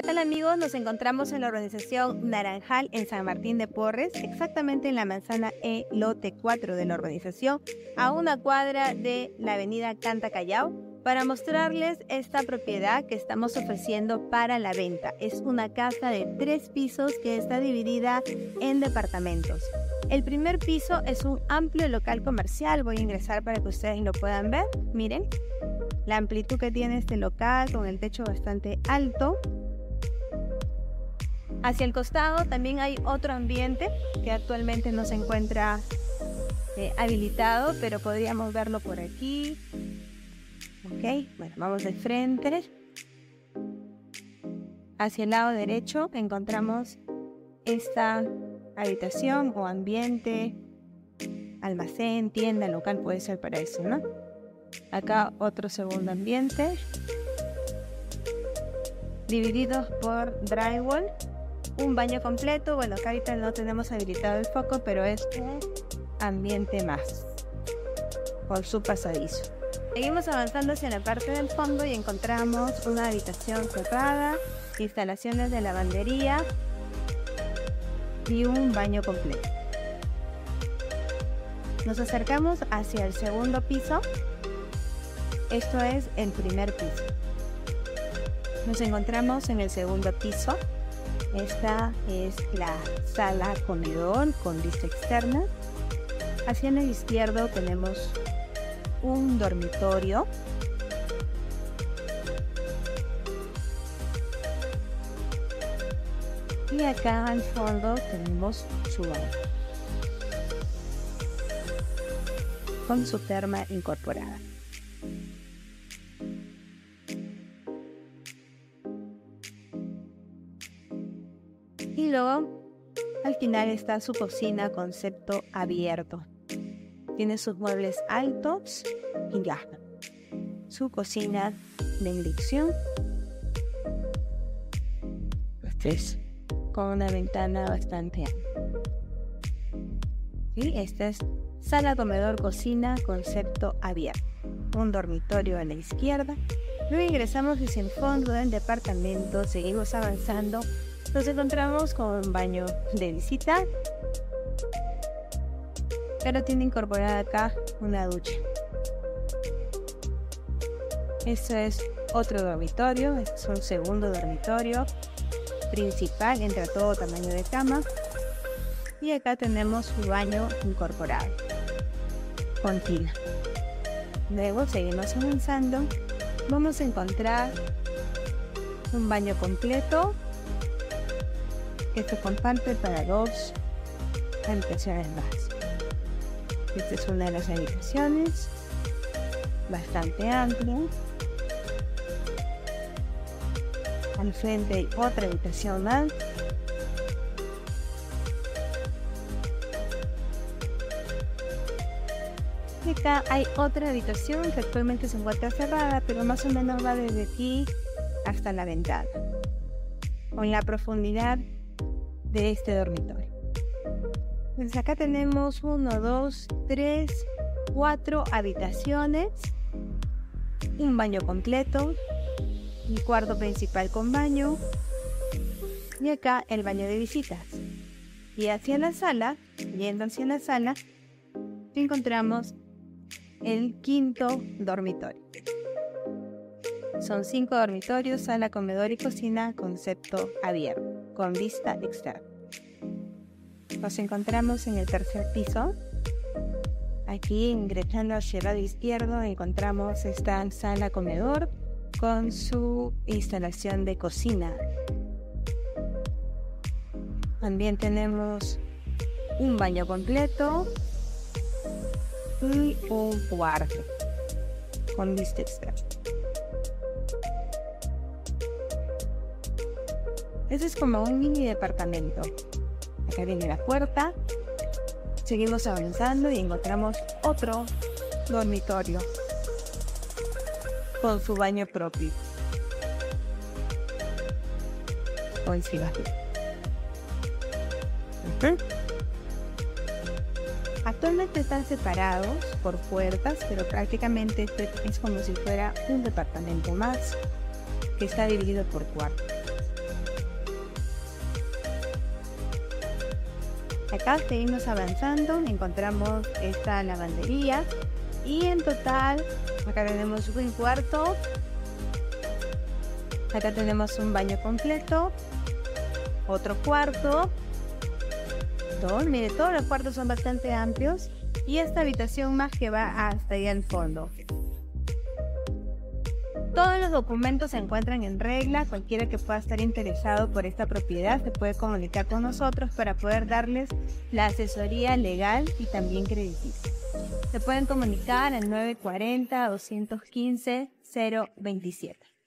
¿Qué tal amigos? Nos encontramos en la organización Naranjal en San Martín de Porres, exactamente en la manzana E, lote 4 de la organización, a una cuadra de la avenida Canta Callao, para mostrarles esta propiedad que estamos ofreciendo para la venta. Es una casa de tres pisos que está dividida en departamentos. El primer piso es un amplio local comercial, voy a ingresar para que ustedes lo puedan ver, miren. La amplitud que tiene este local con el techo bastante alto, Hacia el costado también hay otro ambiente que actualmente no se encuentra eh, habilitado, pero podríamos verlo por aquí. Ok, bueno, vamos de frente. Hacia el lado derecho encontramos esta habitación o ambiente, almacén, tienda, local, puede ser para eso, ¿no? Acá otro segundo ambiente, divididos por drywall un baño completo. Bueno, acá ahorita no tenemos habilitado el foco, pero es un ambiente más con su pasadizo. Seguimos avanzando hacia la parte del fondo y encontramos una habitación cerrada, instalaciones de lavandería y un baño completo. Nos acercamos hacia el segundo piso. Esto es el primer piso. Nos encontramos en el segundo piso esta es la sala comedor con vista externa. Hacia el izquierdo tenemos un dormitorio. Y acá al fondo tenemos su baño. Con su terma incorporada. Y luego, al final está su cocina concepto abierto. Tiene sus muebles altos y ya. Su cocina de inducción. Este con una ventana bastante amplia. Y esta es sala, comedor, cocina, concepto abierto. Un dormitorio a la izquierda. Luego ingresamos hacia el fondo del departamento, seguimos avanzando nos encontramos con baño de visita, pero tiene incorporada acá una ducha. Este es otro dormitorio, este es un segundo dormitorio principal, entra todo tamaño de cama. Y acá tenemos su baño incorporado con tina. Luego seguimos avanzando. Vamos a encontrar un baño completo que se comparte para dos habitaciones más. Esta es una de las habitaciones, bastante amplia. Al frente hay otra habitación más. Acá hay otra habitación que actualmente se encuentra cerrada, pero más o menos va desde aquí hasta la ventana. Con la profundidad de este dormitorio. Pues acá tenemos uno, dos, tres, cuatro habitaciones, un baño completo, un cuarto principal con baño y acá el baño de visitas. Y hacia la sala, yendo hacia la sala, encontramos el quinto dormitorio. Son cinco dormitorios, sala, comedor y cocina, concepto abierto con vista externa. Nos encontramos en el tercer piso. Aquí ingresando hacia el lado izquierdo encontramos esta sala comedor con su instalación de cocina. También tenemos un baño completo y un cuarto con vista externa. Ese es como un mini departamento. Acá viene la puerta. Seguimos avanzando y encontramos otro dormitorio con su baño propio. Con Actualmente están separados por puertas, pero prácticamente este es como si fuera un departamento más que está dividido por cuartos. Acá seguimos avanzando, encontramos esta lavandería y en total acá tenemos un cuarto, acá tenemos un baño completo, otro cuarto, dos, mire todos los cuartos son bastante amplios y esta habitación más que va hasta ahí al fondo. Todos los documentos se encuentran en regla. Cualquiera que pueda estar interesado por esta propiedad se puede comunicar con nosotros para poder darles la asesoría legal y también crediticia. Se pueden comunicar al 940 215 027.